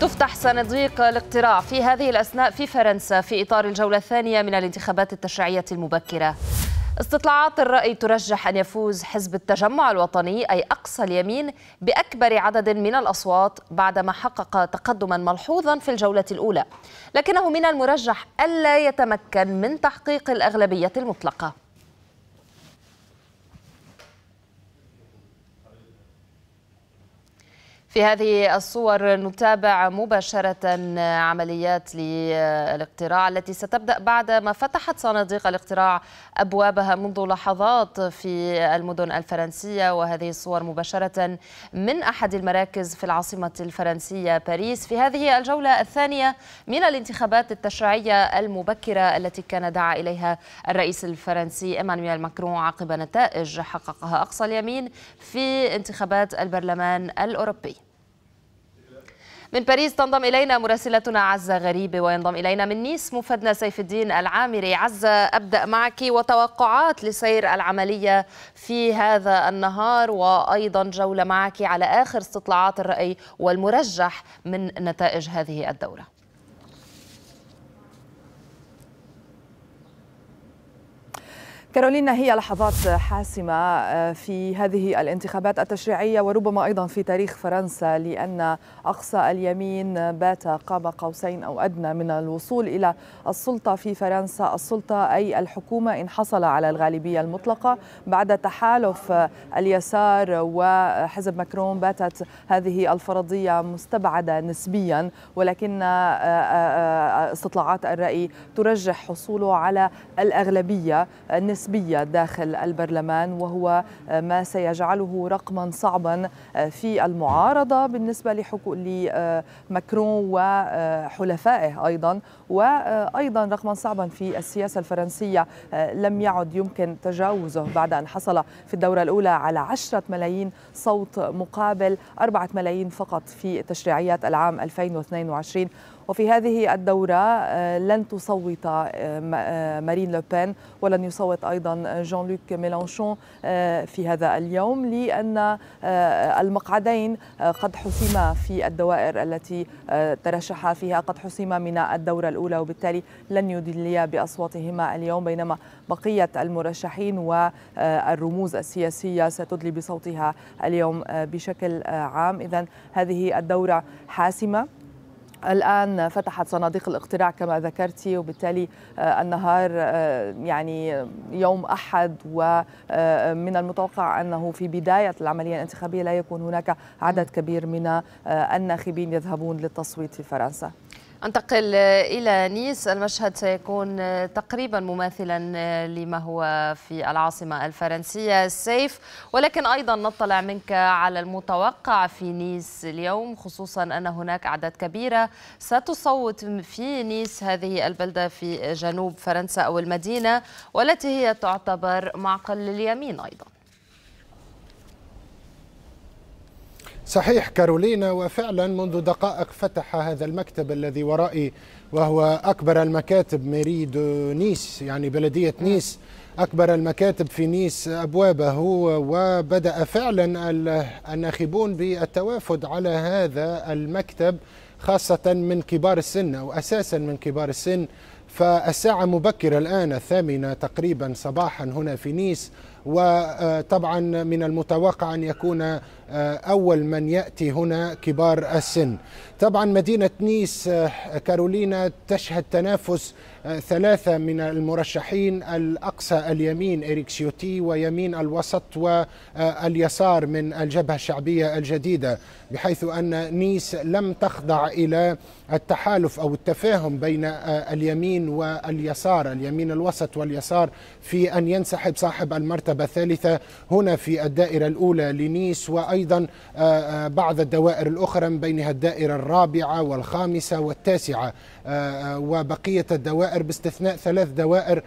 تفتح صناديق الاقتراع في هذه الأثناء في فرنسا في إطار الجولة الثانية من الانتخابات التشريعية المبكرة. استطلاعات الرأي ترجح أن يفوز حزب التجمع الوطني أي أقصى اليمين بأكبر عدد من الأصوات بعدما حقق تقدما ملحوظا في الجولة الأولى. لكنه من المرجح ألا يتمكن من تحقيق الأغلبية المطلقة. في هذه الصور نتابع مباشرة عمليات للاقتراع التي ستبدأ بعد ما فتحت صناديق الاقتراع أبوابها منذ لحظات في المدن الفرنسية وهذه الصور مباشرة من أحد المراكز في العاصمة الفرنسية باريس. في هذه الجولة الثانية من الانتخابات التشريعية المبكرة التي كان دعا إليها الرئيس الفرنسي إيمانويل ماكرون عقب نتائج حققها أقصى اليمين في انتخابات البرلمان الأوروبي. من باريس تنضم إلينا مراسلتنا عزة غريبة وينضم إلينا من نيس مفدنا سيف الدين العامري. عزة أبدأ معك وتوقعات لسير العملية في هذا النهار وأيضا جولة معك على آخر استطلاعات الرأي والمرجح من نتائج هذه الدورة. كارولينا هي لحظات حاسمة آه، في هذه الانتخابات التشريعية وربما أيضا في تاريخ فرنسا لأن أقصى اليمين بات قاب قوسين أو أدنى من الوصول إلى السلطة في فرنسا. السلطة أي الحكومة إن حصل على الغالبية المطلقة. بعد تحالف اليسار وحزب ماكرون باتت هذه الفرضية مستبعدة نسبيا ولكن آه، آه، استطلاعات الرأي ترجح حصوله على الأغلبية النسبية نسبية داخل البرلمان وهو ما سيجعله رقما صعبا في المعارضة بالنسبة لمكرون وحلفائه أيضا وأيضا رقما صعبا في السياسة الفرنسية لم يعد يمكن تجاوزه بعد أن حصل في الدورة الأولى على عشرة ملايين صوت مقابل أربعة ملايين فقط في تشريعيات العام 2022 وفي هذه الدورة آه، لن تصوت آه، آه، مارين لوبين ولن يصوت أيضا جون لوك ميلانشون في هذا اليوم لأن المقعدين قد حسما في الدوائر التي ترشحا فيها قد حسما من الدورة الأولى وبالتالي لن يدليا بأصواتهما اليوم بينما بقية المرشحين والرموز السياسية ستدلي بصوتها اليوم بشكل عام. إذا هذه الدورة حاسمة. الآن فتحت صناديق الاقتراع كما ذكرتي وبالتالي آه، النهار آه، يعني يوم أحد ومن المتوقع أنه في بداية العملية الانتخابية لا يكون هناك عدد كبير من آه، الناخبين يذهبون للتصويت في فرنسا. أنتقل إلى نيس. المشهد سيكون تقريبا مماثلا لما هو في العاصمة الفرنسية. سيف ولكن أيضا نطلع منك على المتوقع في نيس اليوم خصوصا أن هناك أعداد كبيرة ستصوت في نيس هذه البلدة في جنوب فرنسا أو المدينة والتي هي تعتبر معقل لليمين أيضا. صحيح كارولينا وفعلا منذ دقائق فتح هذا المكتب الذي ورائي وهو أكبر المكاتب ميري نيس يعني بلدية نيس. أكبر المكاتب في نيس أبوابه وبدأ فعلا الناخبون بالتوافد على هذا المكتب خاصة من كبار السن أو أساسا من كبار السن. فالساعة مبكرة الآن الثامنة تقريبا صباحا هنا في نيس. وطبعا من المتوقع أن يكون أول من يأتي هنا كبار السن. طبعا مدينة نيس كارولينا تشهد تنافس ثلاثة من المرشحين الأقصى اليمين إريك سيوتي ويمين الوسط واليسار من الجبهة الشعبية الجديدة بحيث أن نيس لم تخضع إلى التحالف أو التفاهم بين اليمين واليسار اليمين الوسط واليسار في أن ينسحب صاحب المرتبة الثالثة هنا في الدائرة الأولى لنيس وأيضا بعض الدوائر الأخرى بينها الدائرة الرابعة والخامسة والتاسعة. وبقية الدوائر باستثناء ثلاث دوائر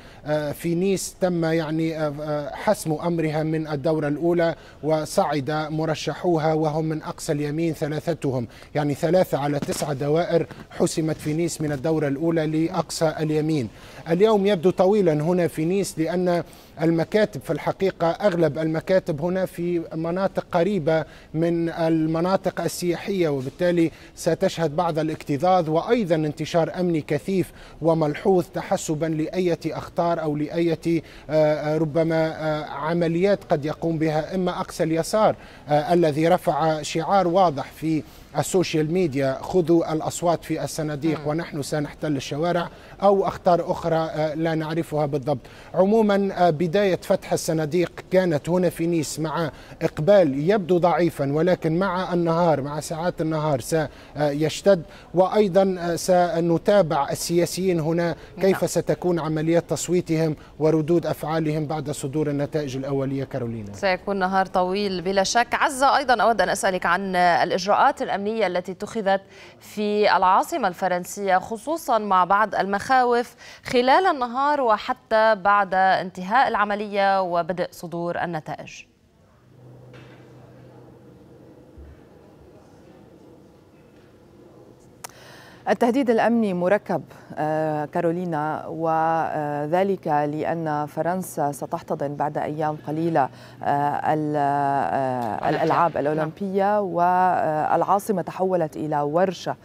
في نيس تم يعني حسم أمرها من الدورة الأولى وصعد مرشحوها وهم من أقصى اليمين ثلاثتهم. يعني ثلاثة على تسعة دوائر حسمت في نيس من الدورة الأولى لأقصى اليمين. اليوم يبدو طويلا هنا في نيس لأن المكاتب في الحقيقة أغلب المكاتب هنا في مناطق قريبة من المناطق السياحية وبالتالي ستشهد بعض الاكتظاظ وأيضا انتشار أمني كثيف وملحوظ تحسبا لأية أخطار أو لأية ربما عمليات قد يقوم بها إما أقصى اليسار الذي رفع شعار واضح في ال social media خذوا الأصوات في الصناديق ونحن سنحتل الشوارع أو أخطار أخرى آه، لا نعرفها بالضبط. عموما آه، بداية فتح الصناديق كانت هنا في نيس مع إقبال يبدو ضعيفا ولكن مع النهار مع ساعات النهار سيشتد. وأيضا آه، سنتابع السياسيين هنا كيف نعم. ستكون عمليات تصويتهم وردود أفعالهم بعد صدور النتائج الأولية كارولينا. سيكون نهار طويل بلا شك. عزة أيضا أود أن أسألك عن الإجراءات الأمنية الأمنية التي اتخذت في العاصمة الفرنسية خصوصا مع بعض المخاوف خلال النهار وحتى بعد انتهاء العملية وبدء صدور النتائج. التهديد الأمني مركب آه، كارولينا وذلك لأن فرنسا ستحتضن بعد أيام قليلة آه، آه، الألعاب. الأولمبية والعاصمة تحولت إلى ورشة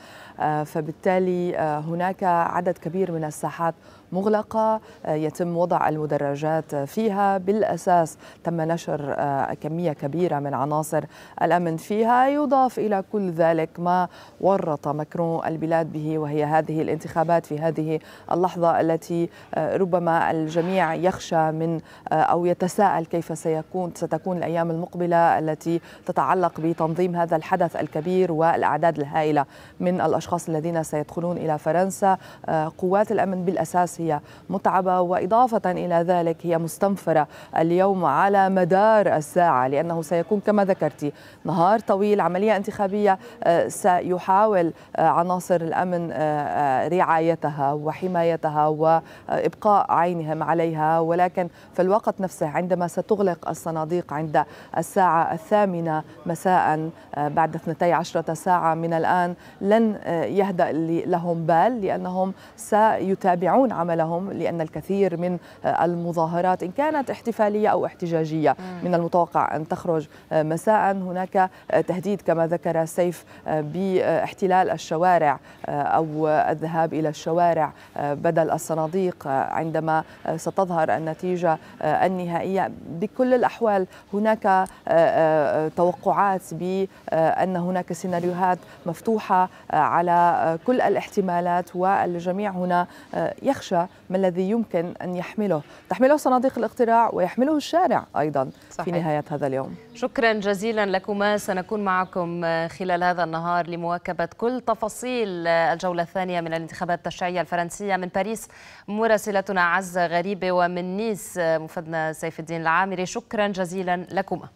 فبالتالي هناك عدد كبير من الساحات مغلقة آه، يتم وضع المدرجات فيها. بالأساس تم نشر آه، كمية كبيرة من عناصر الأمن فيها. يضاف إلى كل ذلك ما ورط مكرون البلاد به وهي هذه الانتخابات في هذه اللحظة التي آه، ربما الجميع يخشى من أو يتساءل كيف سيكون ستكون الأيام المقبلة التي تتعلق بتنظيم هذا الحدث الكبير والأعداد الهائلة من الأشخاص الذين سيدخلون إلى فرنسا. قوات الأمن بالأساس هي متعبة وإضافة إلى ذلك هي مستنفرة اليوم على مدار الساعة لأنه سيكون كما ذكرتي نهار طويل عملية انتخابية آه، سيحاول آه، عناصر الأمن آه، رعايتها وحمايتها وإبقاء عينهم عليها ولكن في الوقت نفسه عندما ستغلق الصناديق عند الساعة الثامنة مساء بعد 12 ساعة من الآن لن يهدأ لهم بال لأنهم سيتابعون عمل عملهم لأن الكثير من المظاهرات إن كانت احتفالية أو احتجاجية من المتوقع أن تخرج مساء. هناك تهديد كما ذكر سيف باحتلال الشوارع أو الذهاب إلى الشوارع بدل الصناديق عندما ستظهر النتيجة النهائية. بكل الأحوال هناك توقعات بأن هناك سيناريوهات مفتوحة على كل الاحتمالات والجميع هنا يخشى ما الذي يمكن أن يحمله. تحمله صناديق الاقتراع ويحمله الشارع أيضا صحيح. في نهاية هذا اليوم. شكرا جزيلا لكما. سنكون معكم خلال هذا النهار لمواكبة كل تفاصيل الجولة الثانية من الانتخابات التشريعية الفرنسية من باريس. مراسلتنا عزة غريبة ومن نيس مفدنا سيف الدين العامري. شكرا جزيلا لكما.